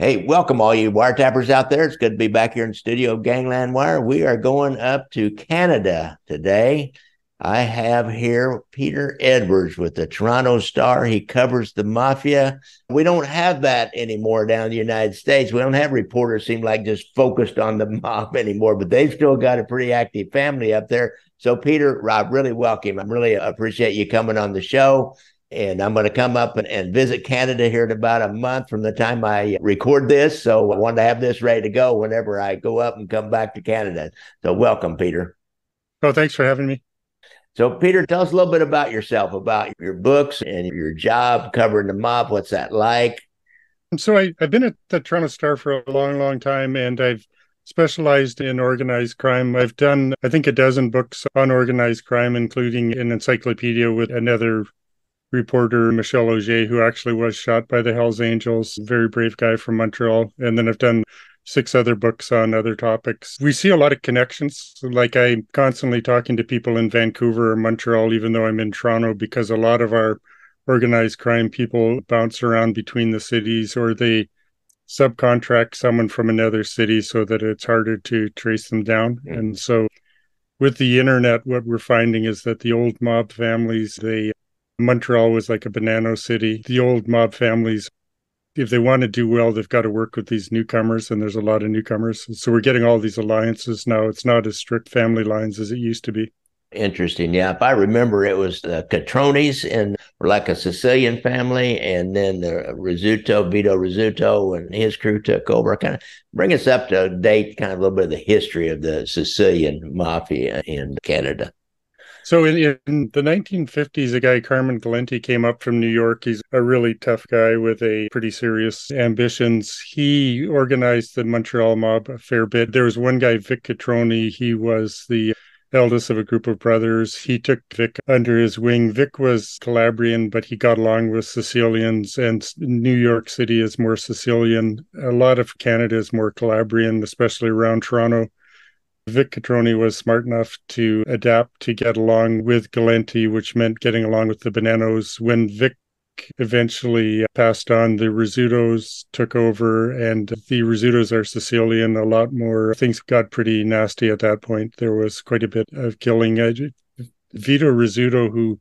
Hey, welcome all you wiretappers out there. It's good to be back here in studio Gangland Wire. We are going up to Canada today. I have here Peter Edwards with the Toronto Star. He covers the mafia. We don't have that anymore down in the United States. We don't have reporters seem like just focused on the mob anymore, but they've still got a pretty active family up there. So, Peter, I really welcome. I really appreciate you coming on the show. And I'm going to come up and, and visit Canada here in about a month from the time I record this. So I wanted to have this ready to go whenever I go up and come back to Canada. So welcome, Peter. Oh, thanks for having me. So, Peter, tell us a little bit about yourself, about your books and your job covering the mob. What's that like? So, I, have been at the Toronto Star for a long, long time, and I've specialized in organized crime. I've done, I think, a dozen books on organized crime, including an encyclopedia with another reporter, Michel Auger, who actually was shot by the Hells Angels, very brave guy from Montreal. And then I've done six other books on other topics. We see a lot of connections. Like I'm constantly talking to people in Vancouver or Montreal, even though I'm in Toronto, because a lot of our organized crime people bounce around between the cities or they subcontract someone from another city so that it's harder to trace them down. Mm-hmm. And so with the internet, what we're finding is that the old mob families, they Montreal was like a Bonanno city. The old mob families if they want to do well, they've got to work with these newcomers, and there's a lot of newcomers. So we're getting all these alliances now. It's not as strict family lines as it used to be. Interesting. Yeah. If I remember, it was the Cotronis and like a Sicilian family, and then the Rizzuto, Vito Rizzuto, and his crew took over. Kind of bring us up to date, kind of a little bit of the history of the Sicilian mafia in Canada. So in, in, the 1950s, a guy, Carmen Galante, came up from New York. He's a really tough guy with a pretty serious ambitions. He organized the Montreal mob a fair bit. There was one guy, Vic Cotroni. He was the eldest of a group of brothers. He took Vic under his wing. Vic was Calabrian, but he got along with Sicilians, and New York City is more Sicilian. A lot of Canada is more Calabrian, especially around Toronto. Vic Cotroni was smart enough to adapt to get along with Galante, which meant getting along with the Bonannos. When Vic eventually uh, passed on, the Rizzutos took over, and the Rizzutos are Sicilian. A lot more things got pretty nasty at that point. There was quite a bit of killing. Uh, Vito Rizzuto, who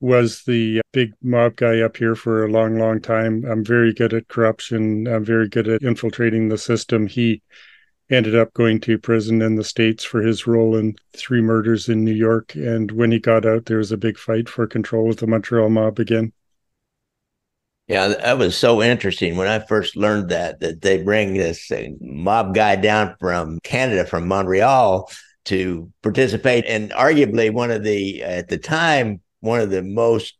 was the uh, big mob guy up here for a long, long time. I'm very good at corruption. I'm very good at infiltrating the system. He ended up going to prison in the States for his role in three murders in New York. And when he got out, there was a big fight for control of the Montreal mob again. Yeah, that was so interesting when I first learned that that they bring this mob guy down from Canada from Montreal to participate in arguably one of the at the time one of the most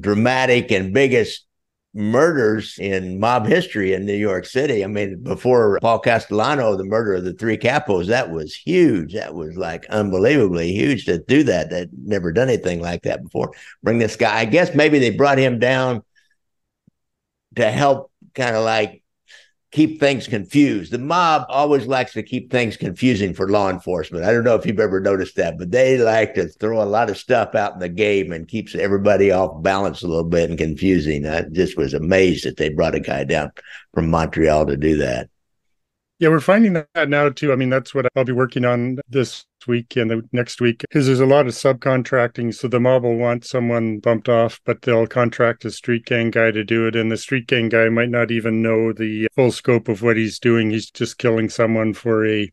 dramatic and biggest murders in mob history in New York City. I mean, before Paul Castellano, the murder of the three capos, that was huge. That was like unbelievably huge to do that. They'd never done anything like that before. Bring this guy. I guess maybe they brought him down to help kind of like keep things confused. The mob always likes to keep things confusing for law enforcement. I don't know if you've ever noticed that, but they like to throw a lot of stuff out in the game and keeps everybody off balance a little bit and confusing. I just was amazed that they brought a guy down from Montreal to do that. Yeah, we're finding that now too. I mean, that's what I'll be working on this week and the next week because there's a lot of subcontracting. So the mob will want someone bumped off, but they'll contract a street gang guy to do it. And the street gang guy might not even know the full scope of what he's doing. He's just killing someone for a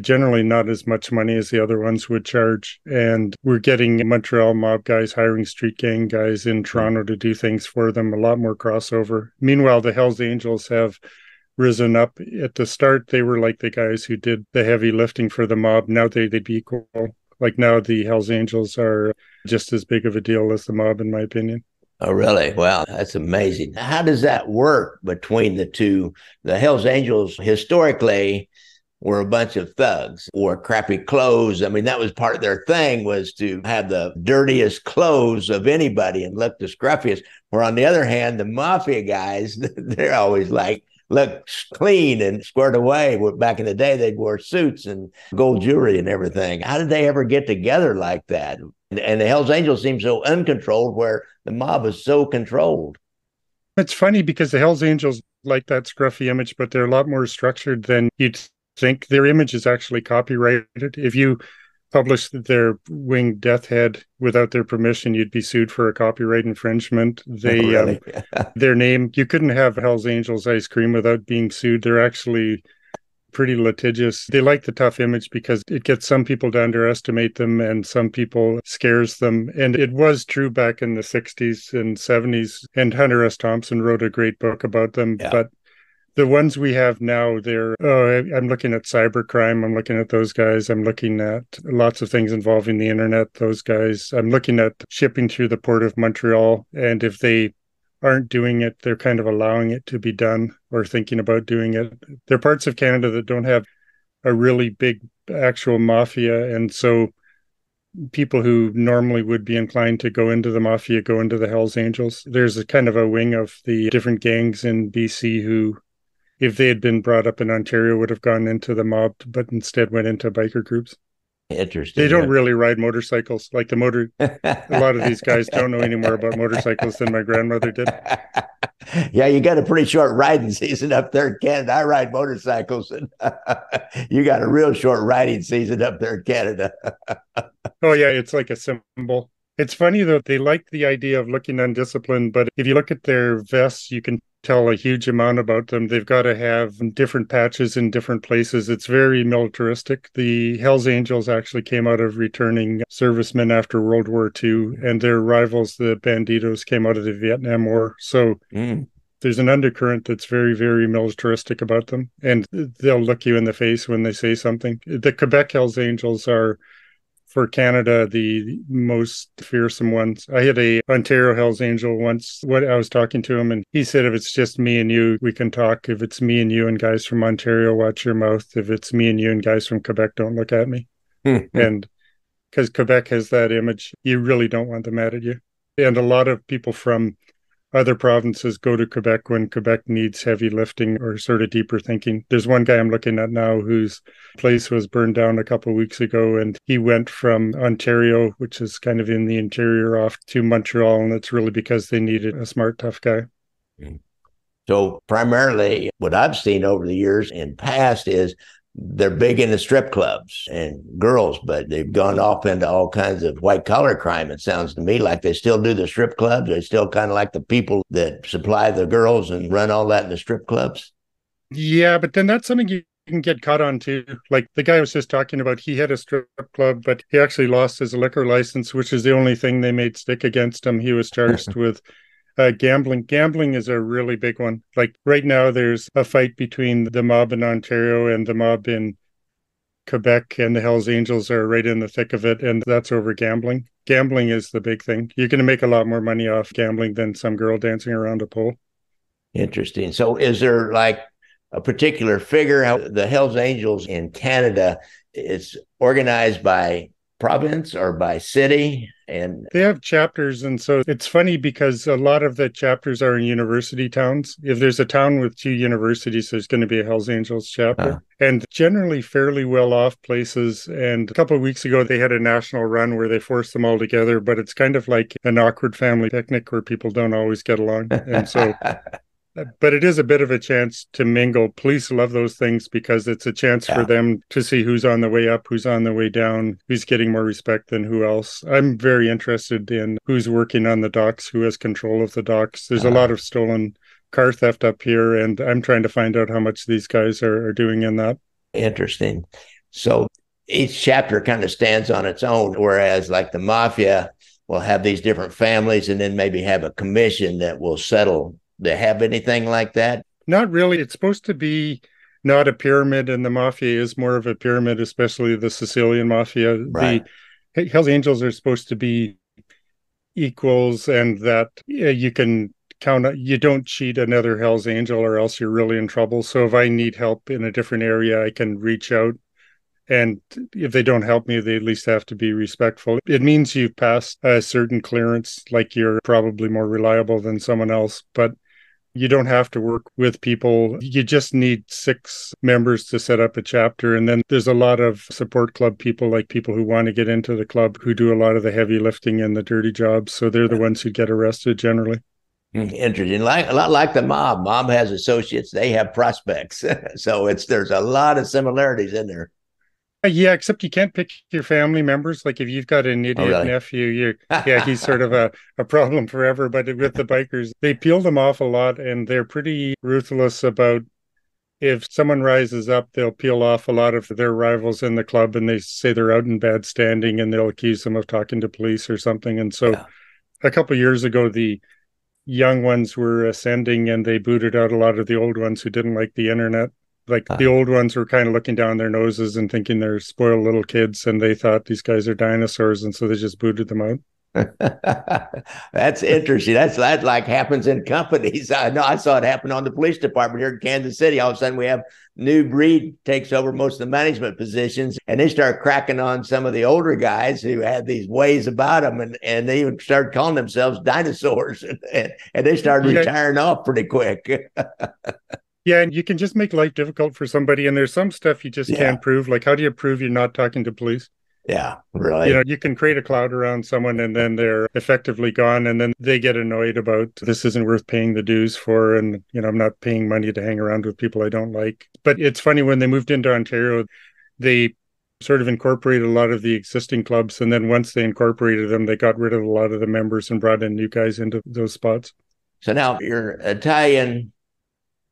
generally not as much money as the other ones would charge. And we're getting Montreal mob guys hiring street gang guys in Toronto to do things for them, a lot more crossover. Meanwhile, the Hells Angels have risen up. At the start, they were like the guys who did the heavy lifting for the mob. Now they, they'd be equal. Like now, the Hells Angels are just as big of a deal as the mob, in my opinion. Oh, really? Wow, that's amazing. How does that work between the two? The Hells Angels historically were a bunch of thugs, wore crappy clothes. I mean, that was part of their thing was to have the dirtiest clothes of anybody and look the scruffiest. Where on the other hand, the mafia guys, they're always like look clean and squared away. Back in the day, they'd wear suits and gold jewelry and everything. How did they ever get together like that? And the Hells Angels seem so uncontrolled, where the mob is so controlled. It's funny because the Hells Angels like that scruffy image, but they're a lot more structured than you'd think. Their image is actually copyrighted. If you publish their winged death head without their permission, you'd be sued for a copyright infringement. They really? um, their name you couldn't have Hell's Angels ice cream without being sued. They're actually pretty litigious. They like the tough image because it gets some people to underestimate them and some people scares them. And it was true back in the 60s and 70s. And Hunter S. Thompson wrote a great book about them. Yeah. But the ones we have now, they're, oh, I'm looking at cybercrime. I'm looking at those guys. I'm looking at lots of things involving the internet, those guys. I'm looking at shipping through the port of Montreal. And if they aren't doing it, they're kind of allowing it to be done or thinking about doing it. There are parts of Canada that don't have a really big actual mafia. And so people who normally would be inclined to go into the mafia go into the Hells Angels. There's a kind of a wing of the different gangs in BC who, if they had been brought up in Ontario, would have gone into the mob, but instead went into biker groups. Interesting. They don't really ride motorcycles. Like the motor, a lot of these guys don't know any more about motorcycles than my grandmother did. yeah, you got a pretty short riding season up there in Canada. I ride motorcycles, and you got a real short riding season up there in Canada. oh yeah, it's like a symbol. It's funny though, they like the idea of looking undisciplined, but if you look at their vests, you can tell a huge amount about them. They've got to have different patches in different places. It's very militaristic. The Hells Angels actually came out of returning servicemen after World War II, and their rivals, the Bandidos, came out of the Vietnam War. So mm. there's an undercurrent that's very, very militaristic about them, and they'll look you in the face when they say something. The Quebec Hells Angels are for Canada the most fearsome ones. I had a Ontario Hell's Angel once. What I was talking to him, and he said, "If it's just me and you, we can talk. If it's me and you and guys from Ontario, watch your mouth. If it's me and you and guys from Quebec, don't look at me." Hmm. and because Quebec has that image, you really don't want them mad at you. And a lot of people from other provinces go to Quebec when Quebec needs heavy lifting or sort of deeper thinking. There's one guy I'm looking at now whose place was burned down a couple weeks ago, and he went from Ontario, which is kind of in the interior, off to Montreal, and it's really because they needed a smart, tough guy. Mm. So primarily, what I've seen over the years in past is they're big into strip clubs and girls, but they've gone off into all kinds of white collar crime. It sounds to me like they still do the strip clubs. They still kind of like the people that supply the girls and run all that in the strip clubs. Yeah, but then that's something you can get caught on too. Like the guy I was just talking about, he had a strip club, but he actually lost his liquor license, which is the only thing they made stick against him. He was charged with uh, gambling. Gambling is a really big one. Like right now, there's a fight between the mob in Ontario and the mob in Quebec, and the Hells Angels are right in the thick of it, and that's over gambling. Gambling is the big thing. You're going to make a lot more money off gambling than some girl dancing around a pole. Interesting. So, is there like a particular figure? How the Hells Angels in Canada is organized by province or by city? and they have chapters and so it's funny because a lot of the chapters are in university towns. If there's a town with two universities there's going to be a hells angels chapter. Uh and generally fairly well off places and a couple of weeks ago they had a national run where they forced them all together but it's kind of like an awkward family picnic where people don't always get along. And so but it is a bit of a chance to mingle. Police love those things because it's a chance yeah. for them to see who's on the way up, who's on the way down, who's getting more respect than who else. I'm very interested in who's working on the docks, who has control of the docks. There's uh-huh. a lot of stolen car theft up here, and I'm trying to find out how much these guys are, are doing in that. Interesting. So each chapter kind of stands on its own, whereas like the mafia will have these different families and then maybe have a commission that will settle they have anything like that? Not really. It's supposed to be not a pyramid, and the mafia is more of a pyramid, especially the Sicilian mafia. Right. The Hells Angels are supposed to be equals, and that you can count. You don't cheat another Hell's Angel, or else you're really in trouble. So if I need help in a different area, I can reach out and if they don't help me, they at least have to be respectful. It means you've passed a certain clearance, like you're probably more reliable than someone else. But you don't have to work with people. You just need six members to set up a chapter. And then there's a lot of support club people, like people who want to get into the club, who do a lot of the heavy lifting and the dirty jobs. So they're the ones who get arrested generally. Hmm, interesting. Like a lot like the mob. Mob has associates, they have prospects. so it's there's a lot of similarities in there. Yeah, except you can't pick your family members. Like if you've got an oh, idiot oh, really? nephew, you yeah, he's sort of a, a problem forever. But with the bikers, they peel them off a lot and they're pretty ruthless about if someone rises up, they'll peel off a lot of their rivals in the club and they say they're out in bad standing and they'll accuse them of talking to police or something. And so yeah. a couple years ago, the young ones were ascending and they booted out a lot of the old ones who didn't like the internet. Like uh-huh. the old ones were kind of looking down their noses and thinking they're spoiled little kids and they thought these guys are dinosaurs. And so they just booted them out. That's interesting. That's that like happens in companies. I know I saw it happen on the police department here in Kansas City. All of a sudden, we have new breed takes over most of the management positions, and they start cracking on some of the older guys who had these ways about them, and and they even started calling themselves dinosaurs, and, and they started yeah. retiring off pretty quick. Yeah, and you can just make life difficult for somebody. And there's some stuff you just yeah. can't prove. Like, how do you prove you're not talking to police? Yeah, really. You know, you can create a cloud around someone and then they're effectively gone and then they get annoyed about this isn't worth paying the dues for and you know, I'm not paying money to hang around with people I don't like. But it's funny when they moved into Ontario, they sort of incorporated a lot of the existing clubs and then once they incorporated them, they got rid of a lot of the members and brought in new guys into those spots. So now you're Italian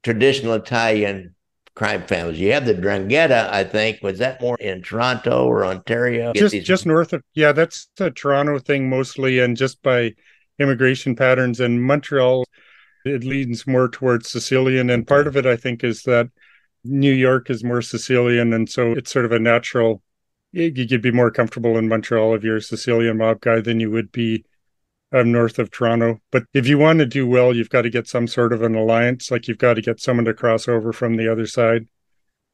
traditional Italian crime families. You have the Drangheta, I think. Was that more in Toronto or Ontario? Just these- just north of yeah, that's a Toronto thing mostly, and just by immigration patterns. And Montreal, it leans more towards Sicilian, and part of it, I think, is that New York is more Sicilian, and so it's sort of a natural. You'd be more comfortable in Montreal if you're a Sicilian mob guy than you would be north of Toronto. But if you want to do well, you've got to get some sort of an alliance. Like you've got to get someone to cross over from the other side.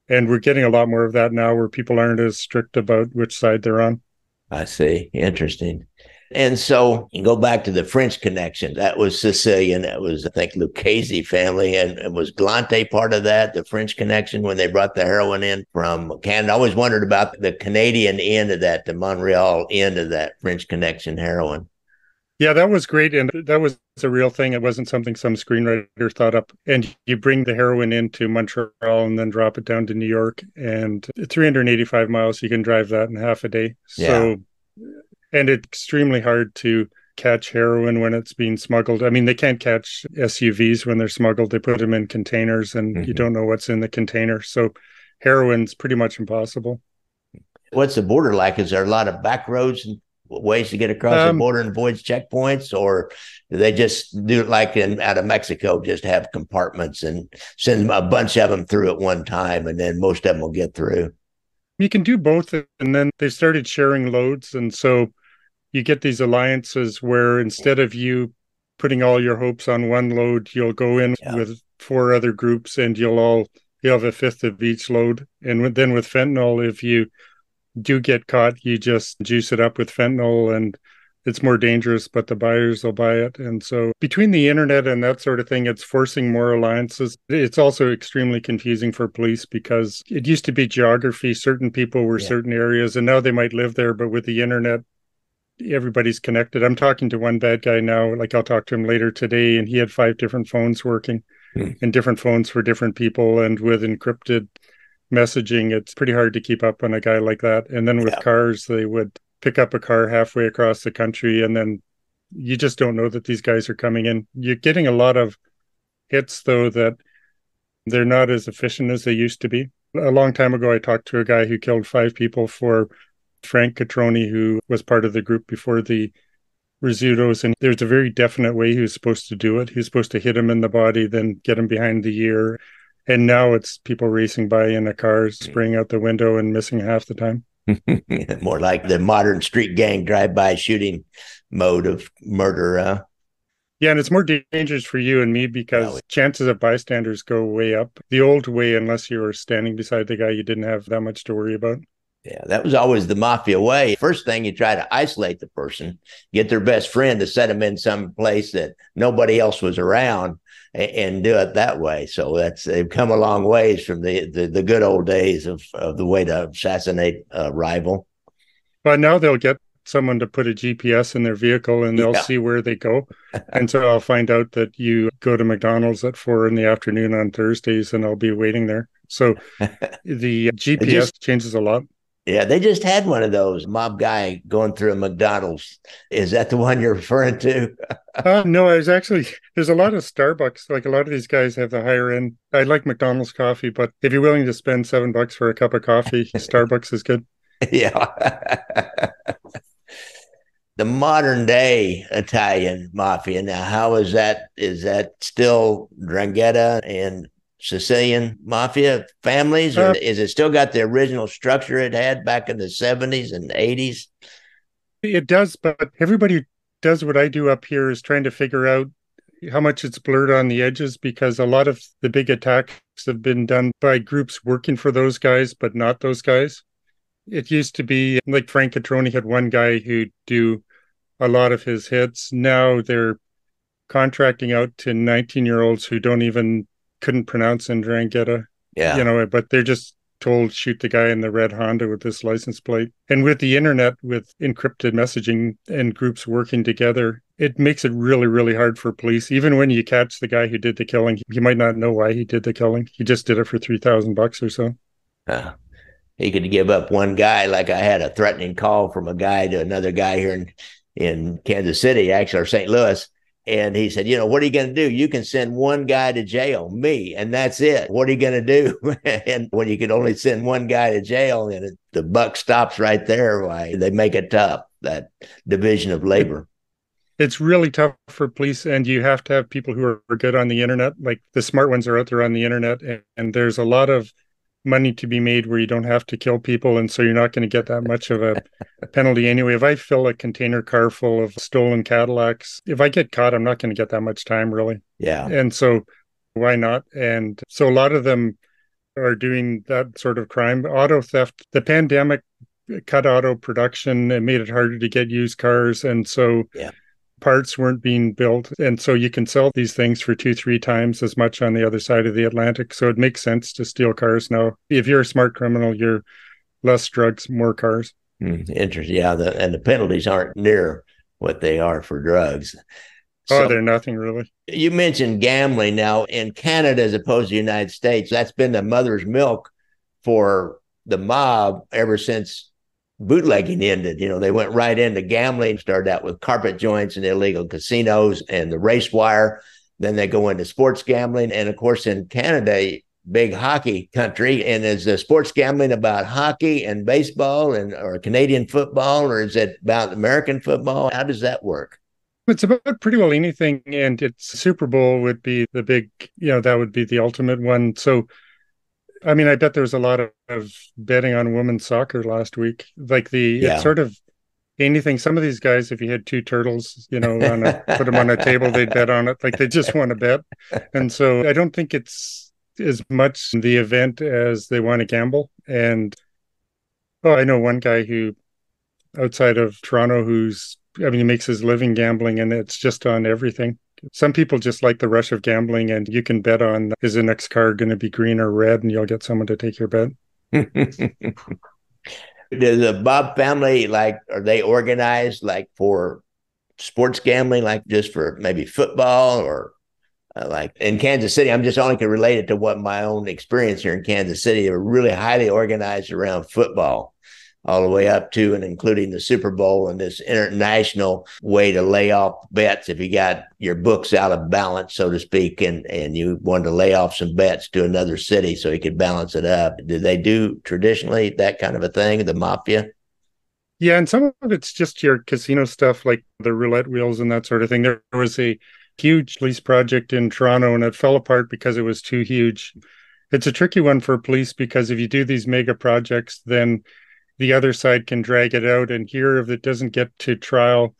And we're getting a lot more of that now where people aren't as strict about which side they're on. I see. Interesting. And so you go back to the French connection. That was Sicilian. That was, I think, Lucchese family. And, and was Galante part of that, the French connection, when they brought the heroin in from Canada? I always wondered about the Canadian end of that, the Montreal end of that French connection heroin. Yeah, that was great. And that was a real thing. It wasn't something some screenwriter thought up. And you bring the heroin into Montreal and then drop it down to New York. And 385 miles, you can drive that in half a day. So, and it's extremely hard to catch heroin when it's being smuggled. I mean, they can't catch SUVs when they're smuggled. They put them in containers and mm-hmm. you don't know what's in the container. So, heroin's pretty much impossible. What's the border like? Is there a lot of back roads and ways to get across um, the border and avoid checkpoints, or do they just do it like in out of Mexico, just have compartments and send a bunch of them through at one time, and then most of them will get through? You can do both, and then they started sharing loads, and so you get these alliances where instead of you putting all your hopes on one load, you'll go in yeah. with four other groups, and you'll all you have a fifth of each load, and then with fentanyl, if you do get caught, you just juice it up with fentanyl and it's more dangerous, but the buyers will buy it. And so between the internet and that sort of thing, it's forcing more alliances. It's also extremely confusing for police because it used to be geography. Certain people were yeah. certain areas and now they might live there, but with the internet, everybody's connected. I'm talking to one bad guy now, like I'll talk to him later today, and he had five different phones working hmm. and different phones for different people and with encrypted messaging, it's pretty hard to keep up on a guy like that. And then with yeah. cars, they would pick up a car halfway across the country and then you just don't know that these guys are coming in. You're getting a lot of hits though that they're not as efficient as they used to be. A long time ago I talked to a guy who killed five people for Frank Cotroni, who was part of the group before the Rizzutos. And there's a very definite way he was supposed to do it. He was supposed to hit him in the body, then get him behind the ear, and now it's people racing by in a car, spraying out the window and missing half the time. More like the modern street gang drive-by shooting mode of murder. Uh... Yeah, and it's more dangerous for you and me because no. chances of bystanders go way up. The old way, unless you were standing beside the guy, you didn't have that much to worry about. Yeah, that was always the mafia way. First thing, you try to isolate the person, get their best friend to set them in some place that nobody else was around, and, do it that way. So that's they've come a long ways from the the, the good old days of, of the way to assassinate a rival. But now they'll get someone to put a GPS in their vehicle and they'll yeah. see where they go. and so I'll find out that you go to McDonald's at four in the afternoon on Thursdays and I'll be waiting there. So the GPS just, changes a lot. Yeah, they just had one of those mob guy going through a McDonald's. Is that the one you're referring to? uh, no, I was actually there's a lot of Starbucks. Like a lot of these guys have the higher end. I like McDonald's coffee, but if you're willing to spend seven bucks for a cup of coffee, Starbucks is good. Yeah. the modern day Italian mafia. Now, how is that? Is that still Drangheta and Sicilian mafia families, or uh, is it still got the original structure it had back in the 70s and 80s? It does, but everybody does what I do up here is trying to figure out how much it's blurred on the edges because a lot of the big attacks have been done by groups working for those guys, but not those guys. It used to be like Frank Cotroni had one guy who'd do a lot of his hits. Now they're contracting out to 19 year olds who don't even couldn't pronounce Ndrangheta. Yeah. You know, but they're just told shoot the guy in the red Honda with this license plate. And with the internet, with encrypted messaging and groups working together, it makes it really, really hard for police. Even when you catch the guy who did the killing, you might not know why he did the killing. He just did it for three thousand bucks or so. Uh, he could give up one guy. Like I had a threatening call from a guy to another guy here in in Kansas City, actually, or St. Louis and he said, You know, what are you going to do? You can send one guy to jail, me, and that's it. What are you going to do? and when you can only send one guy to jail and it, the buck stops right there, why they make it tough, that division of labor. It's really tough for police, and you have to have people who are good on the internet. Like the smart ones are out there on the internet, and, and there's a lot of money to be made where you don't have to kill people and so you're not going to get that much of a penalty anyway. If i fill a container car full of stolen cadillacs if i get caught i'm not going to get that much time really. Yeah. And so why not? And so a lot of them are doing that sort of crime. Auto theft the pandemic cut auto production. And made it harder to get used cars and so yeah parts weren't being built. And so you can sell these things for two, three times as much on the other side of the Atlantic. So it makes sense to steal cars now. If you're a smart criminal, you're less drugs, more cars. Mm, interesting. Yeah. The, and the penalties aren't near what they are for drugs. Oh, so, oh, they're nothing really. You mentioned gambling now in Canada as opposed to the United States. That's been the mother's milk for the mob ever since bootlegging ended. You know, they went right into gambling, started out with carpet joints and illegal casinos and the race wire. Then they go into sports gambling. And of course, in Canada, big hockey country. And is the sports gambling about hockey and baseball and or Canadian football, or is it about American football? How does that work? It's about pretty well anything. And it's Super Bowl would be the big, you know, that would be the ultimate one. So I mean, I bet there was a lot of, of betting on women's soccer last week. Like the yeah. it's sort of anything. Some of these guys, if you had two turtles, you know, on a, put them on a table, they'd bet on it. Like they just want to bet. And so I don't think it's as much the event as they want to gamble. And oh, I know one guy who outside of Toronto who's I mean, he makes his living gambling, and it's just on everything. Some people just like the rush of gambling, and you can bet on is the next car going to be green or red, and you'll get someone to take your bet. Does the Bob family like? Are they organized like for sports gambling, like just for maybe football or uh, like in Kansas City? I'm just only can relate it to what my own experience here in Kansas City. They really highly organized around football all the way up to and including the Super Bowl and this international way to lay off bets if you got your books out of balance, so to speak, and, and you wanted to lay off some bets to another city so you could balance it up. Did they do traditionally that kind of a thing, the mafia? Yeah, and some of it's just your casino stuff like the roulette wheels and that sort of thing. There was a huge police project in Toronto and it fell apart because it was too huge. It's a tricky one for police because if you do these mega projects, then the other side can drag it out. And here, if it doesn't get to trial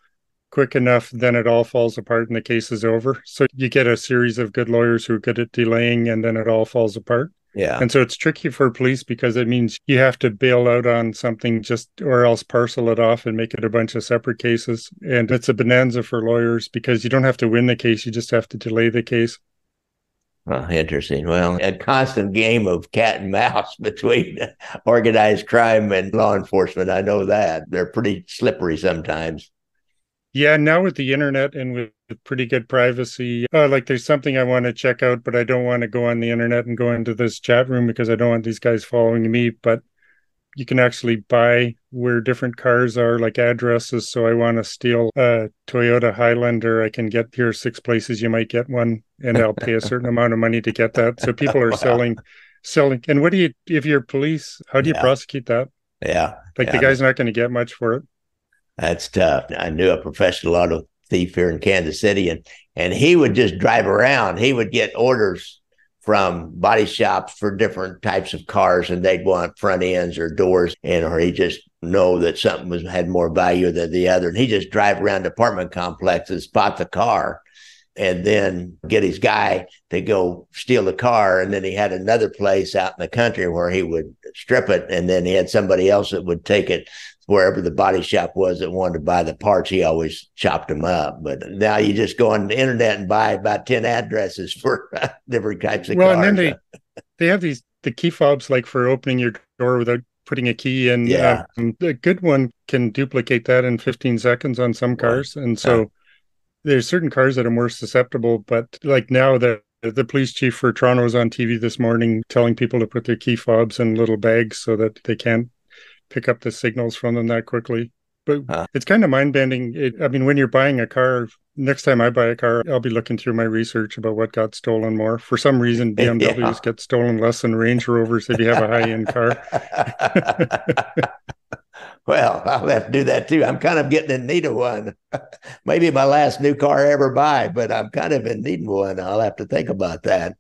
quick enough, then it all falls apart and the case is over. So you get a series of good lawyers who are good at delaying and then it all falls apart. Yeah. And so it's tricky for police because it means you have to bail out on something just or else parcel it off and make it a bunch of separate cases. And it's a bonanza for lawyers because you don't have to win the case, you just have to delay the case. Interesting. Well, a constant game of cat and mouse between organized crime and law enforcement. I know that. They're pretty slippery sometimes. Yeah, now with the internet and with pretty good privacy, uh, like there's something I want to check out, but I don't want to go on the internet and go into this chat room because I don't want these guys following me. But you can actually buy where different cars are, like addresses. So I want to steal a Toyota Highlander. I can get here six places. You might get one, and I'll pay a certain amount of money to get that. So people are wow. selling, selling. And what do you, if you're police, how do you yeah. prosecute that? Yeah. Like yeah. the guy's not going to get much for it. That's tough. I knew a professional auto thief here in Kansas City, and and he would just drive around. He would get orders from body shops for different types of cars and they'd want front ends or doors and or he just know that something was had more value than the other. And he just drive around apartment complexes spot the car and then get his guy to go steal the car. And then he had another place out in the country where he would strip it and then he had somebody else that would take it wherever the body shop was that wanted to buy the parts, he always chopped them up. But now you just go on the internet and buy about 10 addresses for different types of well, cars. and then they, they have these, the key fobs like for opening your door without putting a key in. Yeah. Um, a good one can duplicate that in 15 seconds on some cars. And so yeah. there's certain cars that are more susceptible, but like now the the police chief for Toronto was on TV this morning telling people to put their key fobs in little bags so that they can't pick up the signals from them that quickly. But huh. it's kind of mind bending. I mean, when you're buying a car, next time I buy a car, I'll be looking through my research about what got stolen more. For some reason, BMWs yeah. get stolen less than Range Rovers if you have a high end car. well, I'll have to do that too. I'm kind of getting in need of one. Maybe my last new car I ever buy, but I'm kind of in need of one. I'll have to think about that.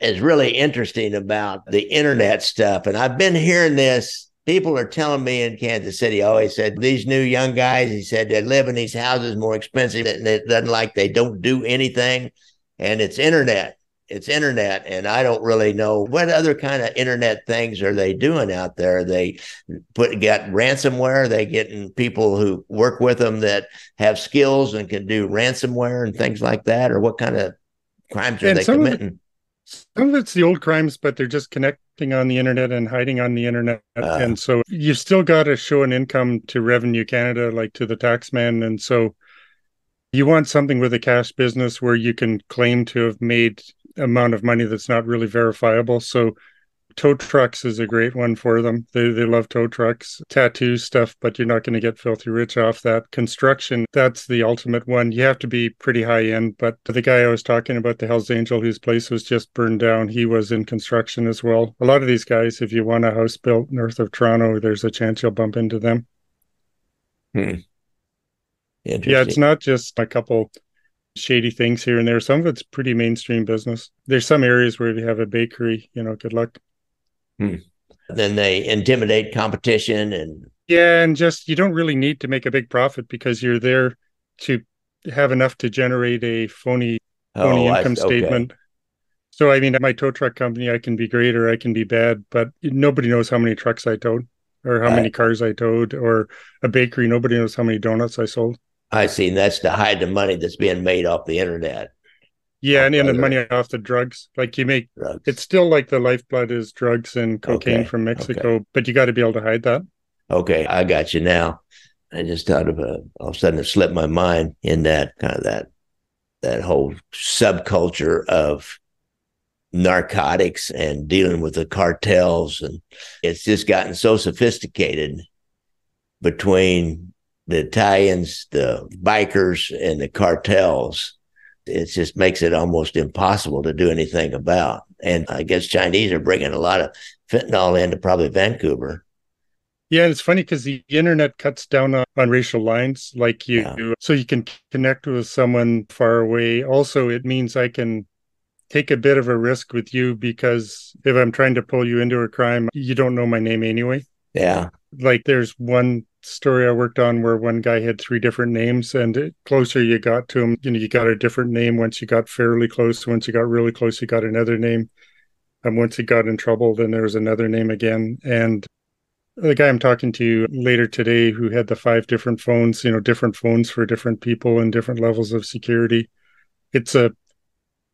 It's really interesting about the internet stuff. And I've been hearing this people are telling me in Kansas City, always said these new young guys, he said they live in these houses more expensive and it doesn't like they don't do anything. And it's internet. It's internet. And I don't really know what other kind of internet things are they doing out there. They put got ransomware, they getting people who work with them that have skills and can do ransomware and things like that, or what kind of crimes are and they committing? Some of it's the old crimes, but they're just connecting on the internet and hiding on the internet. Uh, and so you've still got to show an income to Revenue Canada, like to the taxman. And so you want something with a cash business where you can claim to have made amount of money that's not really verifiable. So tow trucks is a great one for them. They they love tow trucks, tattoo stuff, but you're not going to get filthy rich off that. Construction, that's the ultimate one. You have to be pretty high end. But the guy I was talking about, the Hell's Angel, whose place was just burned down, he was in construction as well. A lot of these guys, if you want a house built north of Toronto, there's a chance you'll bump into them. Hmm. Yeah, it's not just a couple shady things here and there. Some of it's pretty mainstream business. There's some areas where you have a bakery, you know, good luck. Hmm. Then they intimidate competition and yeah, and just you don't really need to make a big profit because you're there to have enough to generate a phony phony oh, income I, statement. Okay. So I mean, at my tow truck company, I can be great or I can be bad, but nobody knows how many trucks I towed or how many cars I towed or a bakery. Nobody knows how many donuts I sold. I see. And that's to hide the money that's being made off the internet. Yeah, and, and the money off the drugs. Like you make drugs. it's still like the lifeblood is drugs and cocaine okay. from Mexico, okay. but you got to be able to hide that. Okay, I got you now. I just thought of a all of a sudden it slipped my mind in that kind of that that whole subculture of narcotics and dealing with the cartels and it's just gotten so sophisticated between the Italians, the bikers and the cartels it just makes it almost impossible to do anything about. And I guess Chinese are bringing a lot of fentanyl into probably Vancouver. Yeah, it's funny because the internet cuts down on, on racial lines, like you, yeah. so you can connect with someone far away. Also, it means I can take a bit of a risk with you because if I'm trying to pull you into a crime, you don't know my name anyway. Yeah. Like there's one story I worked on where one guy had three different names, and closer you got to him, you know, you got a different name. Once you got fairly close, once you got really close, you got another name. And once he got in trouble, then there was another name again. And the guy I'm talking to later today, who had the five different phones, you know, different phones for different people and different levels of security. It's a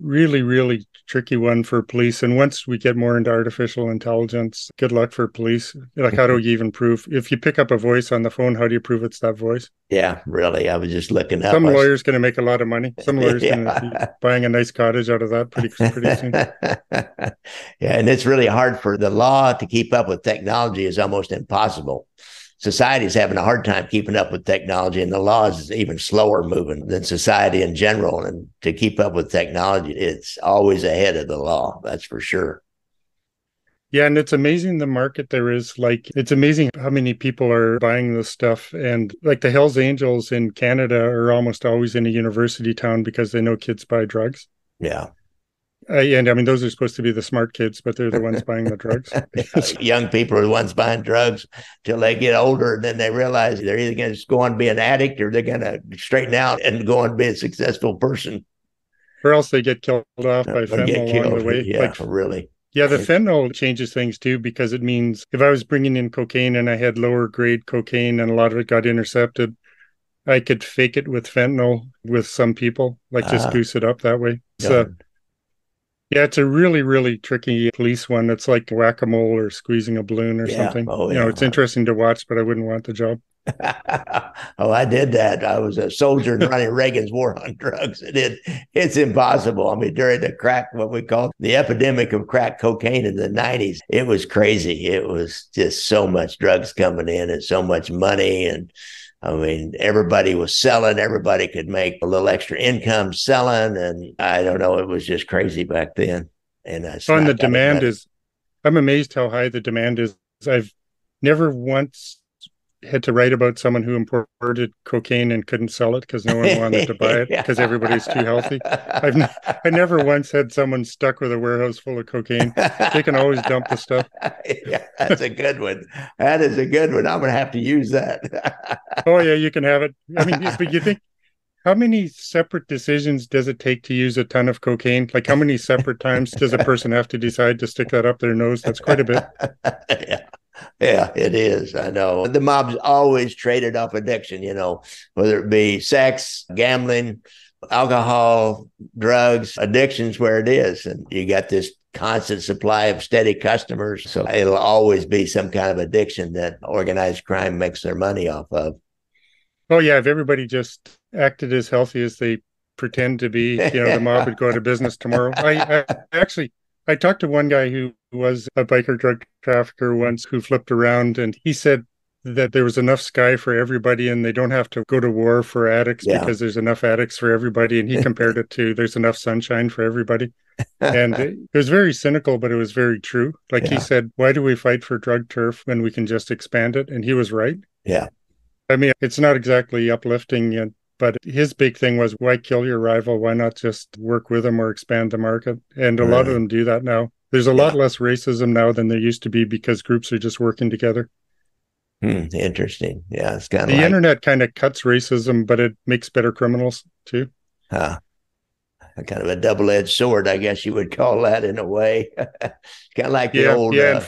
really, really tricky one for police. And once we get more into artificial intelligence, good luck for police. Like, how do mm-hmm. you even prove if you pick up a voice on the phone? How do you prove it's that voice? Yeah, really. I was just looking up. Some lawyer's going to make a lot of money. Some lawyer's yeah. going to be buying a nice cottage out of that pretty pretty soon. yeah, and it's really hard for the law to keep up with technology. is almost impossible society is having a hard time keeping up with technology and the law is even slower moving than society in general. And to keep up with technology it's always ahead of the law that's for sure. Yeah and it's amazing the market there is. Like it's amazing how many people are buying this stuff. And like the hells angels in canada are almost always in a university town because they know kids buy drugs. Yeah uh, and I mean, those are supposed to be the smart kids, but they're the ones buying the drugs. Young people are the ones buying drugs till they get older, and then they realize they're either going to go and be an addict or they're going to straighten out and go on and be a successful person. Or else they get killed off by fentanyl along the way. Yeah, like, really. Yeah, the fentanyl changes things too because it means if I was bringing in cocaine and I had lower grade cocaine and a lot of it got intercepted, I could fake it with fentanyl with some people, like just uh, goose it up that way. So yeah, it's a really, really tricky police one. It's like whack a mole or squeezing a balloon or yeah. something. Oh, you know, it's interesting to watch, but I wouldn't want the job. oh, I did that. I was a soldier in Ronnie Reagan's war on drugs. It, it, it's impossible. I mean, during the crack, what we call the epidemic of crack cocaine in the 90s, it was crazy. It was just so much drugs coming in and so much money. And I mean, everybody was selling, everybody could make a little extra income selling. And I don't know, it was just crazy back then. And, and the demand is, I'm amazed how high the demand is. I've never once had to write about someone who imported cocaine and couldn't sell it because no one wanted to buy it because everybody's too healthy. I've n- I never once had someone stuck with a warehouse full of cocaine. They can always dump the stuff. yeah, that's a good one. That is a good one. I'm going to have to use that. oh yeah, you can have it. I mean, but you think how many separate decisions does it take to use a ton of cocaine? Like how many separate times does a person have to decide to stick that up their nose? That's quite a bit. yeah. Yeah, it is. I know. The mob's always traded off addiction, you know, whether it be sex, gambling, alcohol, drugs, addictions, where it is. And you got this constant supply of steady customers. So it'll always be some kind of addiction that organized crime makes their money off of. Oh, yeah. If everybody just acted as healthy as they pretend to be, you know, the mob would go out of business tomorrow. I, I actually I talked to one guy who was a biker drug trafficker once who flipped around and he said that there was enough sky for everybody and they don't have to go to war for addicts yeah. because there's enough addicts for everybody. And he compared it to there's enough sunshine for everybody. and it was very cynical, but it was very true. Like yeah. he said, why do we fight for drug turf when we can just expand it? And he was right. Yeah. I mean, it's not exactly uplifting but his big thing was why kill your rival? Why not just work with them or expand the market? And a lot of them do that now. There's a yeah. lot less racism now than there used to be because groups are just working together. Hmm, interesting. Yeah, it's kind of the like... internet kind of cuts racism, but it makes better criminals too. Huh. Kind of a double-edged sword, I guess you would call that in a way. kind of like the yeah, old yeah. Uh,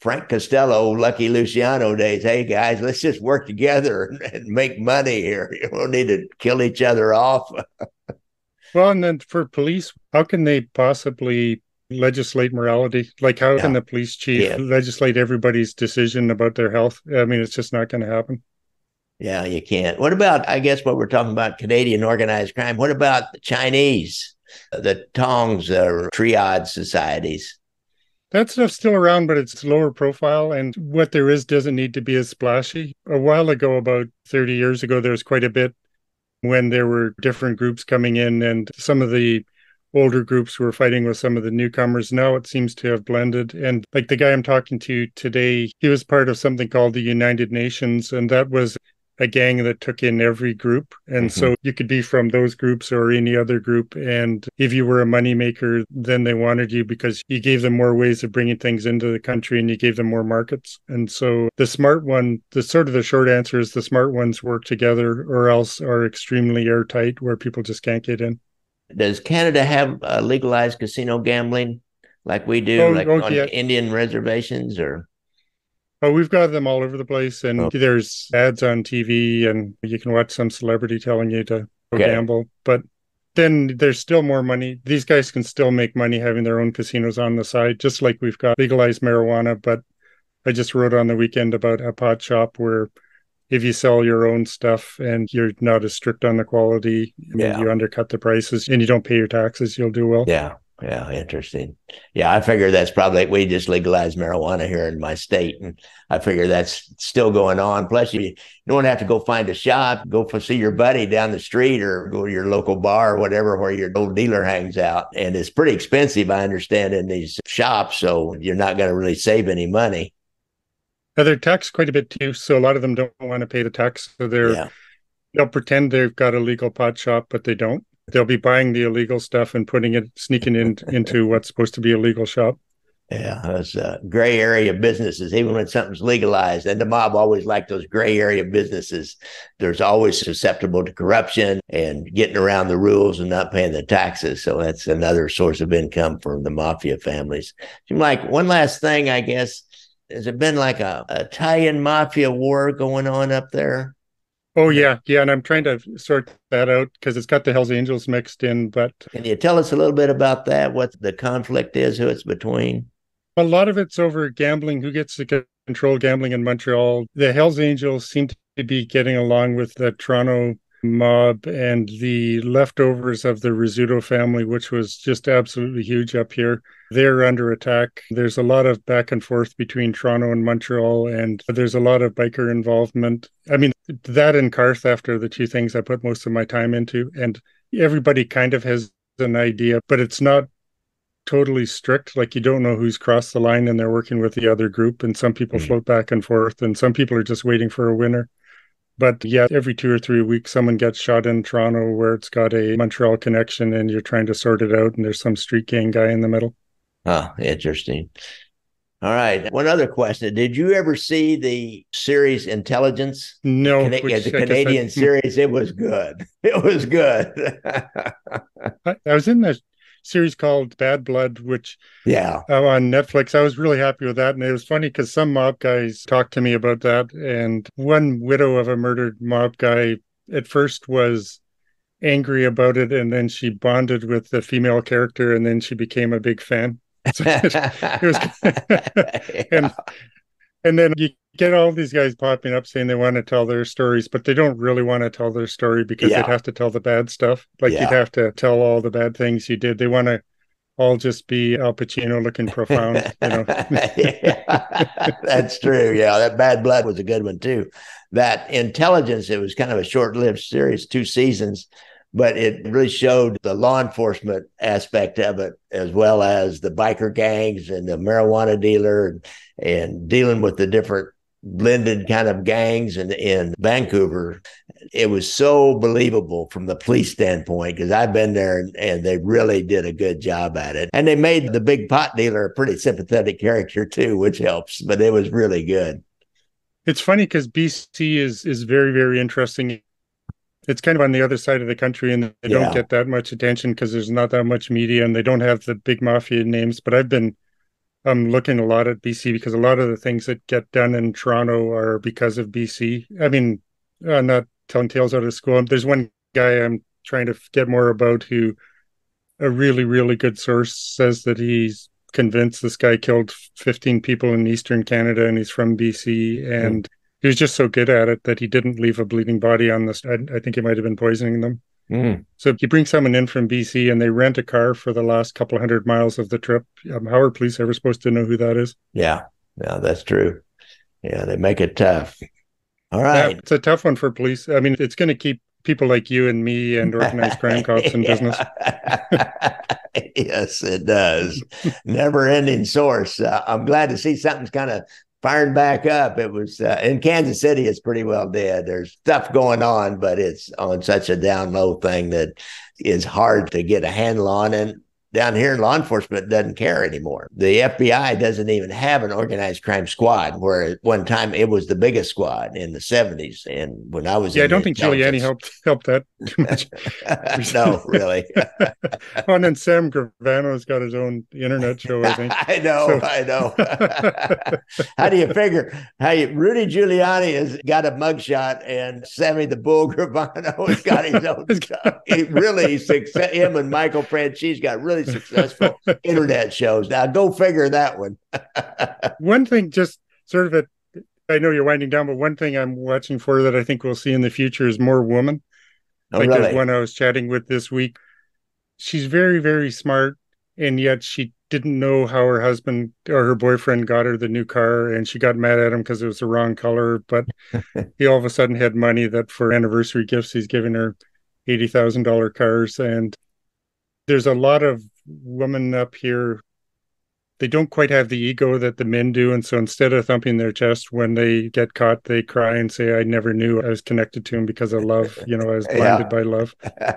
Frank Costello, Lucky Luciano days. Hey guys, let's just work together and, and make money here. You don't need to kill each other off. well, and then for police, how can they possibly legislate morality? Like, how yeah. can the police chief yeah. legislate everybody's decision about their health? I mean, it's just not going to happen. Yeah, you can't. What about, I guess, what we're talking about Canadian organized crime? What about the Chinese, the Tongs, or triad societies? That stuff's still around, but it's lower profile. And what there is doesn't need to be as splashy. A while ago, about 30 years ago, there was quite a bit when there were different groups coming in, and some of the older groups were fighting with some of the newcomers. Now it seems to have blended. And like the guy I'm talking to today, he was part of something called the United Nations, and that was a gang that took in every group. And mm-hmm. so you could be from those groups or any other group. And if you were a moneymaker, then they wanted you because you gave them more ways of bringing things into the country and you gave them more markets. And so the smart one, the sort of the short answer is the smart ones work together or else are extremely airtight where people just can't get in. Does Canada have uh, legalized casino gambling like we do, oh, like oh, on yeah. Indian reservations or? Oh, we've got them all over the place, and oh. there's ads on TV, and you can watch some celebrity telling you to go okay. gamble. But then there's still more money. These guys can still make money having their own casinos on the side, just like we've got legalized marijuana. But I just wrote on the weekend about a pot shop where if you sell your own stuff and you're not as strict on the quality, yeah. you undercut the prices and you don't pay your taxes, you'll do well. Yeah. Yeah, interesting. Yeah, I figure that's probably we just legalized marijuana here in my state, and I figure that's still going on. Plus, you, you don't have to go find a shop, go for see your buddy down the street, or go to your local bar or whatever where your old dealer hangs out. And it's pretty expensive, I understand, in these shops, so you're not going to really save any money. Now, they're taxed quite a bit too, so a lot of them don't want to pay the tax, so they're yeah. they'll pretend they've got a legal pot shop, but they don't they'll be buying the illegal stuff and putting it sneaking in into what's supposed to be a legal shop. Yeah, those uh, gray area businesses, even when something's legalized, and the mob always like those gray area businesses. There's always susceptible to corruption and getting around the rules and not paying the taxes. So that's another source of income for the mafia families. Like one last thing, I guess, has it been like a Italian mafia war going on up there? Oh yeah, yeah, and I'm trying to sort that out because it's got the Hell's Angels mixed in. But can you tell us a little bit about that? What the conflict is? Who it's between? A lot of it's over gambling. Who gets to control gambling in Montreal? The Hell's Angels seem to be getting along with the Toronto mob and the leftovers of the Rizzuto family, which was just absolutely huge up here. They're under attack. There's a lot of back and forth between Toronto and Montreal, and there's a lot of biker involvement. I mean, that and car theft are the two things I put most of my time into. And everybody kind of has an idea, but it's not totally strict. Like you don't know who's crossed the line and they're working with the other group. And some people mm-hmm. float back and forth, and some people are just waiting for a winner. But yeah, every two or three weeks, someone gets shot in Toronto where it's got a Montreal connection and you're trying to sort it out, and there's some street gang guy in the middle. Oh, interesting. All right. One other question. Did you ever see the series Intelligence? No. Cana- yeah, the Canadian hmm. series. It was good. It was good. I, I was in the series called Bad Blood, which yeah uh, on Netflix. I was really happy with that, and it was funny because some mob guys talked to me about that, and one widow of a murdered mob guy at first was angry about it, and then she bonded with the female character, and then she became a big fan. So it, it was, and and then you get all these guys popping up saying they want to tell their stories, but they don't really want to tell their story because yeah. they'd have to tell the bad stuff. Like yeah. you'd have to tell all the bad things you did. They want to all just be Al Pacino looking profound, you know. That's true. Yeah, that Bad Blood was a good one too. That Intelligence, it was kind of a short-lived series, two seasons, but it really showed the law enforcement aspect of it as well as the biker gangs and the marijuana dealer and, and dealing with the different blended kind of gangs in, in Vancouver. It was so believable from the police standpoint because I've been there and, and, they really did a good job at it. And they made the big pot dealer a pretty sympathetic character too, which helps, but it was really good. It's funny because BC is is very, very interesting it's kind of on the other side of the country and they yeah. don't get that much attention because there's not that much media and they don't have the big mafia names but i've been um looking a lot at bc because a lot of the things that get done in toronto are because of bc i mean I'm not telling tales out of school there's one guy i'm trying to get more about who a really really good source says that he's convinced this guy killed 15 people in eastern canada and he's from bc and mm he was just so good at it that he didn't leave a bleeding body on the. I, I think he might have been poisoning them. Mm. So if you bring someone in from BC and they rent a car for the last couple hundred miles of the trip, um, how are police ever supposed to know who that is? Yeah, yeah, that's true. Yeah, they make it tough. All right, yeah, it's a tough one for police. I mean, it's going to keep people like you and me and organized crime cops in business. yes, it does. Never ending source. Uh, I'm glad to see something's kind of firing back up. It was uh, in Kansas City. It's pretty well dead. There's stuff going on, but it's on such a down low thing that is hard to get a handle on. And down here in law enforcement doesn't care anymore. The FBI doesn't even have an organized crime squad, where at one time it was the biggest squad in the 70s. And when I was Yeah, I don't think Giuliani helped helped that too much. no, really. oh, and then Sam Gravano's got his own internet show, I think. I know, so. I know. how do you figure how you Rudy Giuliani has got a mugshot and Sammy the Bull Gravano has got his own really success him and Michael Franzese got really successful internet shows. Now go figure that one. one thing, just sort of a, I know you're winding down, but one thing I'm watching for that I think we'll see in the future is more women. Oh, like really? the one I was chatting with this week. She's very, very smart, and yet she didn't know how her husband or her boyfriend got her the new car, and she got mad at him because it was the wrong color. But he all of a sudden had money that for anniversary gifts he's giving her eighty thousand dollar cars, and there's a lot of women up here they don't quite have the ego that the men do and so instead of thumping their chest when they get caught they cry and say i never knew i was connected to him because of love you know i was blinded yeah. by love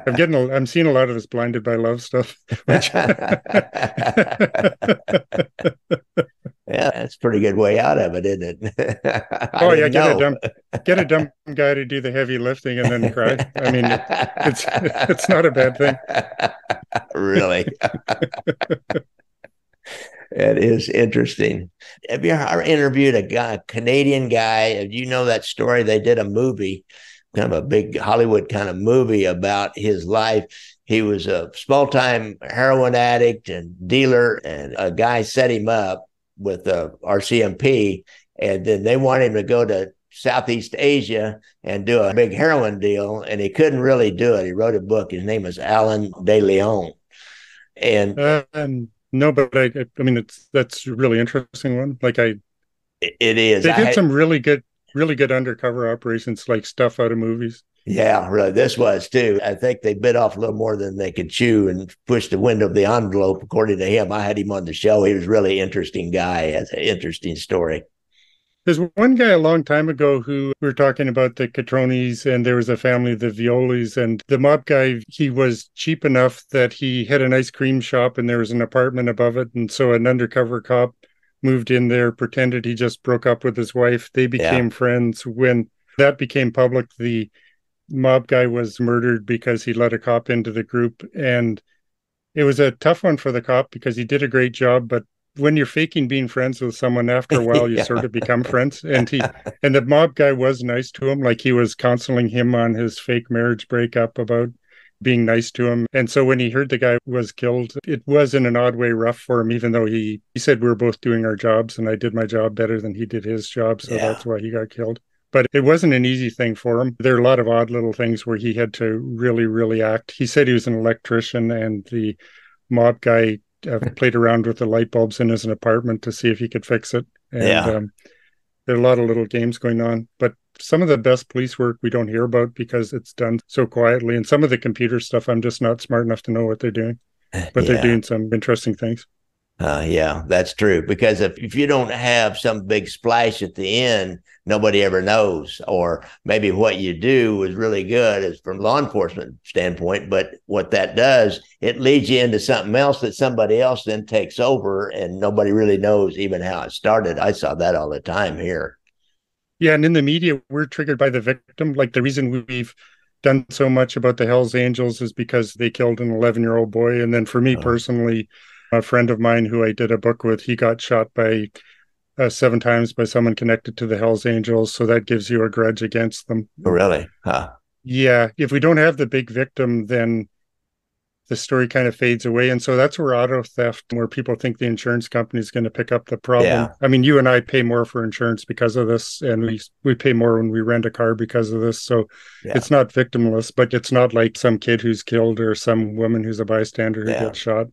i'm getting a, i'm seeing a lot of this blinded by love stuff which... yeah that's a pretty good way out of it isn't it oh yeah get know. a dumb get a dumb guy to do the heavy lifting and then cry i mean it's it's not a bad thing really it is interesting. Have you ever interviewed a guy, a Canadian guy? You know that story? They did a movie, kind of a big Hollywood kind of movie about his life. He was a small time heroin addict and dealer, and a guy set him up with a RCMP, and then they wanted him to go to Southeast Asia and do a big heroin deal, and he couldn't really do it. He wrote a book. His name was Alan de Leon, and um, no, but I, I mean, it's that's a really interesting one. Like I, it is. They did I, some really good, really good undercover operations, like stuff out of movies. Yeah, really. This was too. I think they bit off a little more than they could chew and pushed the window of the envelope. According to him, I had him on the show. He was really interesting guy. Has an interesting story. There's one guy a long time ago who we were talking about the Cotronis, and there was a family, the Violis, and the mob guy. He was cheap enough that he had an ice cream shop, and there was an apartment above it, and so an undercover cop moved in there, pretended he just broke up with his wife. They became yeah. friends. When that became public, the mob guy was murdered because he let a cop into the group, and it was a tough one for the cop because he did a great job, but when you're faking being friends with someone after a while you yeah. sort of become friends and he and the mob guy was nice to him like he was counseling him on his fake marriage breakup about being nice to him and so when he heard the guy was killed it was in an odd way rough for him even though he he said we were both doing our jobs and i did my job better than he did his job so yeah. that's why he got killed but it wasn't an easy thing for him. There are a lot of odd little things where he had to really, really act. He said he was an electrician, and the mob guy uh, played around with the light bulbs in his apartment to see if he could fix it. And yeah. um, there are a lot of little games going on. But some of the best police work we don't hear about because it's done so quietly. And some of the computer stuff, I'm just not smart enough to know what they're doing. But yeah. they're doing some interesting things. Uh, yeah, that's true. Because if, if you don't have some big splash at the end, nobody ever knows. Or maybe what you do is really good is from law enforcement standpoint, but what that does, it leads you into something else that somebody else then takes over and nobody really knows even how it started. I saw that all the time here. Yeah, and in the media, we're triggered by the victim. Like the reason we've done so much about the Hells Angels is because they killed an 11 year old boy. And then for me oh. personally, a friend of mine who I did a book with, he got shot by uh, seven times by someone connected to the Hells Angels. So that gives you a grudge against them. Oh, really? Huh. Yeah. If we don't have the big victim, then the story kind of fades away. And so that's where auto theft, where people think the insurance company is going to pick up the problem. Yeah. I mean, you and I pay more for insurance because of this, and we we pay more when we rent a car because of this. So yeah. it's not victimless, but it's not like some kid who's killed or some woman who's a bystander who yeah. gets shot.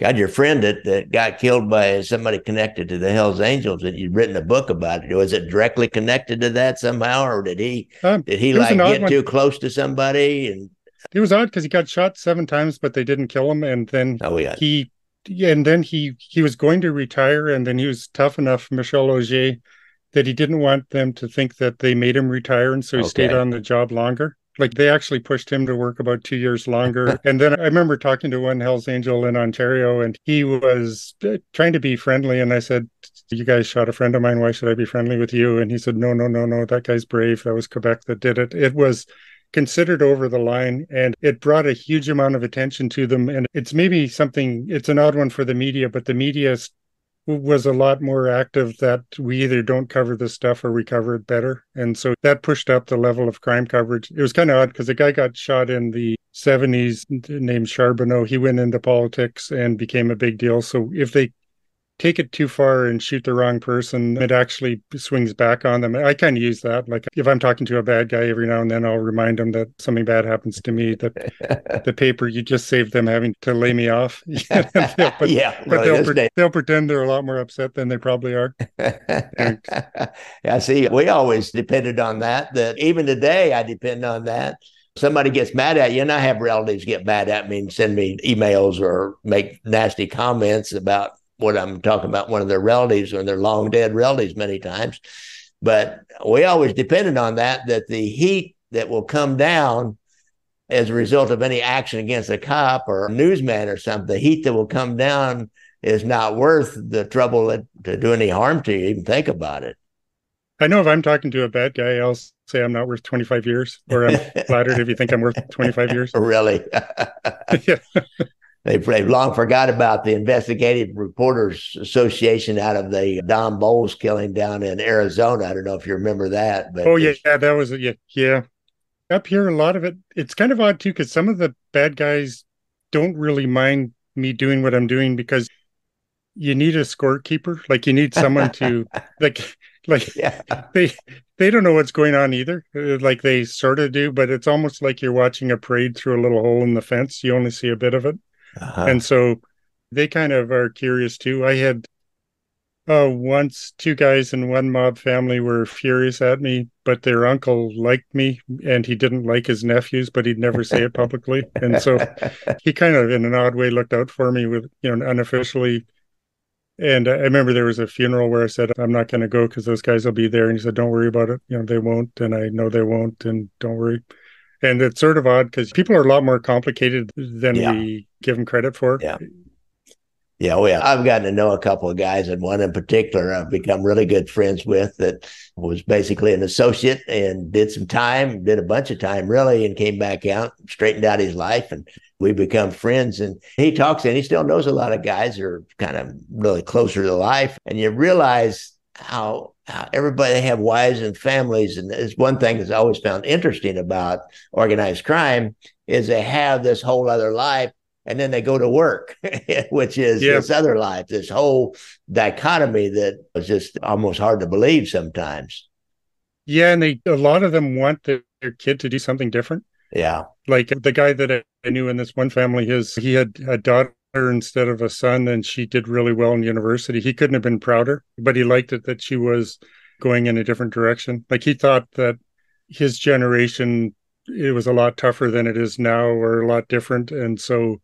God, your friend that, that got killed by somebody connected to the Hell's Angels that you'd written a book about it. Was it directly connected to that somehow, or did he um, did he like get too close to somebody? And it was odd because he got shot seven times, but they didn't kill him. And then oh, yeah. he and then he he was going to retire, and then he was tough enough, Michel Auger, that he didn't want them to think that they made him retire, and so he okay. stayed on the job longer. Like they actually pushed him to work about two years longer. and then I remember talking to one Hells Angel in Ontario, and he was uh, trying to be friendly. And I said, You guys shot a friend of mine. Why should I be friendly with you? And he said, No, no, no, no. That guy's brave. That was Quebec that did it. It was considered over the line and it brought a huge amount of attention to them and it's maybe something it's an odd one for the media but the media was a lot more active that we either don't cover this stuff or we cover it better. And so that pushed up the level of crime coverage. It was kind of odd because the guy got shot in the 70s named Charbonneau. He went into politics and became a big deal. So if they take it too far and shoot the wrong person, it actually swings back on them. I kind of use that. Like if I'm talking to a bad guy every now and then, I'll remind them that something bad happens to me. That the paper you just saved them having to lay me off. but, yeah, but they'll, pre- they'll pretend they're a lot more upset than they probably are. yeah, see, we always depended on that. That even today, I depend on that somebody gets mad at you, and I have relatives get mad at me and send me emails or make nasty comments about what I'm talking about, one of their relatives or their long dead relatives many times. But we always depended on that, that the heat that will come down as a result of any action against a cop or a newsman or something, the heat that will come down is not worth the trouble that, to do any harm to you. Even think about it. I know if I'm talking to a bad guy, I'll say I'm not worth 25 years, or I'm flattered if you think I'm worth 25 years. Really? yeah they've, they've long forgot about the Investigative Reporters Association out of the Don Bolles killing down in Arizona. I don't know if you remember that. But oh yeah, yeah, that was yeah, yeah. Up here, a lot of it. It's kind of odd too, because some of the bad guys don't really mind me doing what I'm doing because you need a scorekeeper. Like you need someone to like like yeah. they they don't know what's going on either. Uh, like they sort of do, but it's almost like you're watching a parade through a little hole in the fence. You only see a bit of it. Uh-huh. And so they kind of are curious too. I had uh, once two guys in one mob family were furious at me, but their uncle liked me and he didn't like his nephews, but he'd never say it publicly. And so he kind of, in an odd way, looked out for me with, you know, unofficially. And I remember there was a funeral where I said, I'm not going to go because those guys will be there. And he said, Don't worry about it. You know, they won't. And I know they won't. And don't worry. And it's sort of odd because people are a lot more complicated than yeah. we give them credit for. Yeah. Yeah, well, yeah. I've gotten to know a couple of guys, and one in particular I've become really good friends with that was basically an associate and did some time, did a bunch of time really, and came back out, straightened out his life, and we become friends. And he talks, and he still knows a lot of guys that are kind of really closer to life. And you realize how everybody have wives and families and it's one thing that's always found interesting about organized crime is they have this whole other life and then they go to work which is yeah. this other life this whole dichotomy that is just almost hard to believe sometimes. Yeah and they a lot of them want their, their kid to do something different. Yeah. Like the guy that i knew in this one family his he had a daughter instead of a son and she did really well in university. He couldn't have been prouder but he liked it that she was going in a different direction. Like he thought that his generation it was a lot tougher than it is now or a lot different and so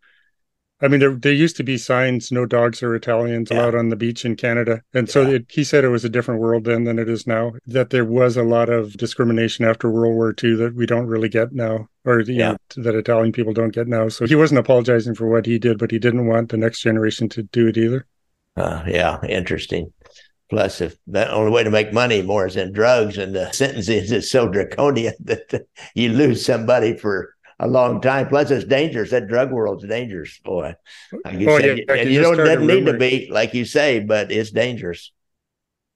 I mean, there, there used to be signs, no dogs or Italians yeah. allowed on the beach in Canada. And so yeah. it, he said it was a different world then than it is now, that there was a lot of discrimination after World War II that we don't really get now, or yeah. Know, that Italian people don't get now. So he wasn't apologizing for what he did, but he didn't want the next generation to do it either. Uh, yeah, interesting. Plus, if the only way to make money more is in drugs, and the sentences is so draconian that you lose somebody for a long time. Plus, it's dangerous. That drug world's dangerous, boy. Like you, oh, said, yeah, you, you don't doesn't need to be like you say, but it's dangerous.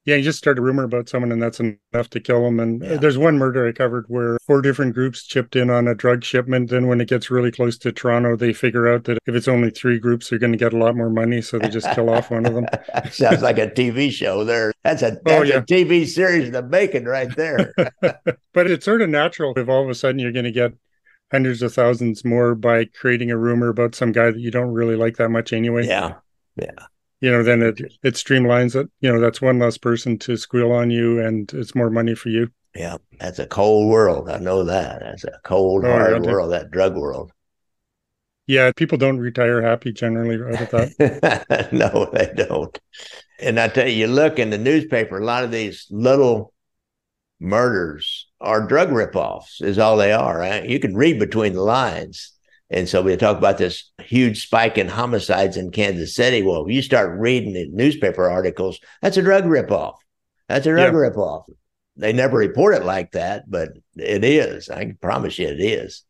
Yeah, you just start a rumor about someone, and that's enough to kill them. And uh, yeah. there's one murder I covered where four different groups chipped in on a drug shipment. Then, when it gets really close to Toronto, they figure out that if it's only three groups, they're going to get a lot more money, so they just kill off one of them. Sounds like a TV show. There, that's a oh, that's oh, yeah. a TV series in the making right there. but it's sort of natural if all of a sudden you're going to get hundreds of thousands more by creating a rumor about some guy that you don't really like that much anyway. Yeah. Yeah. You know, then it it streamlines it. You know, that's one less person to squeal on you and it's more money for you. Yeah. That's a cold world. I know that. That's a cold, oh, hard world, that drug world. Yeah, people don't retire happy generally out of that. no, they don't. And I tell you, you look in the newspaper, a lot of these little murders are drug ripoffs, is all they are. Right? You can read between the lines. And so we talk about this huge spike in homicides in Kansas City. Well, if you start reading the newspaper articles, that's a drug ripoff. That's a drug yeah. ripoff. They never report it like that, but it is. I can promise you it is.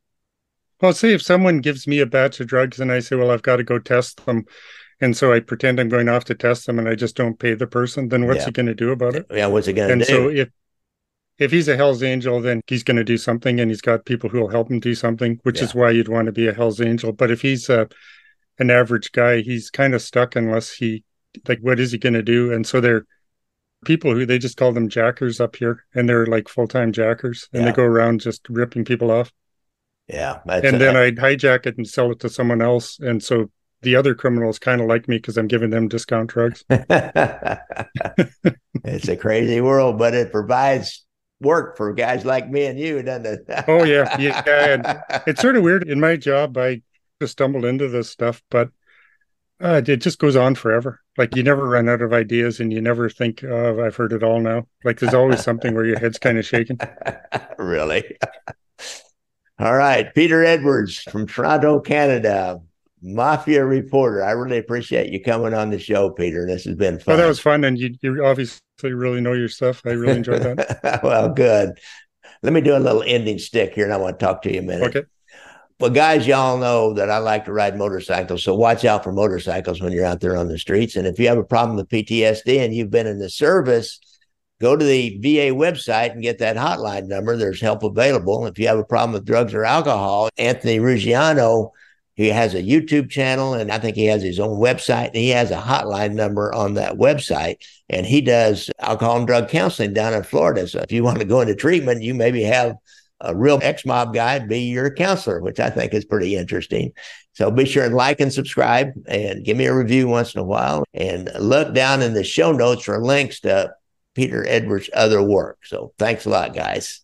Well, see, if someone gives me a batch of drugs and I say, well, I've got to go test them. And so I pretend I'm going off to test them and I just don't pay the person, then what's yeah. he going to do about it? Yeah, what's he going to do? And so if if he's a Hell's Angel, then he's going to do something and he's got people who will help him do something, which yeah. is why you'd want to be a Hell's Angel. But if he's a, an average guy, he's kind of stuck unless he, like, what is he going to do? And so they're people who they just call them jackers up here and they're like full time jackers and yeah. they go around just ripping people off. Yeah. And then I'd hijack it and sell it to someone else. And so the other criminals kind of like me because I'm giving them discount drugs. it's a crazy world, but it provides work for guys like me and you, doesn't it? oh yeah, yeah. And it's sort of weird. In my job, I just stumbled into this stuff, but uh, it just goes on forever. Like you never run out of ideas, and you never think, "Oh, I've heard it all now." Like there's always something where your head's kind of shaking. really. all right, Peter Edwards from Toronto, Canada mafia reporter. I really appreciate you coming on the show, Peter. This has been fun. Oh, that was fun, and you you obviously really know your stuff. I really enjoyed that. well, good. Let me do a little ending stick here, and I want to talk to you a minute. Okay. Well, guys, y'all know that I like to ride motorcycles, so watch out for motorcycles when you're out there on the streets. And if you have a problem with PTSD and you've been in the service, go to the VA website and get that hotline number. There's help available. If you have a problem with drugs or alcohol, Anthony Ruggiano he has a YouTube channel and I think he has his own website and he has a hotline number on that website. And he does alcohol and drug counseling down in Florida. So if you want to go into treatment, you maybe have a real ex mob guy be your counselor, which I think is pretty interesting. So be sure and like and subscribe and give me a review once in a while. And look down in the show notes for links to Peter Edwards' other work. So thanks a lot, guys.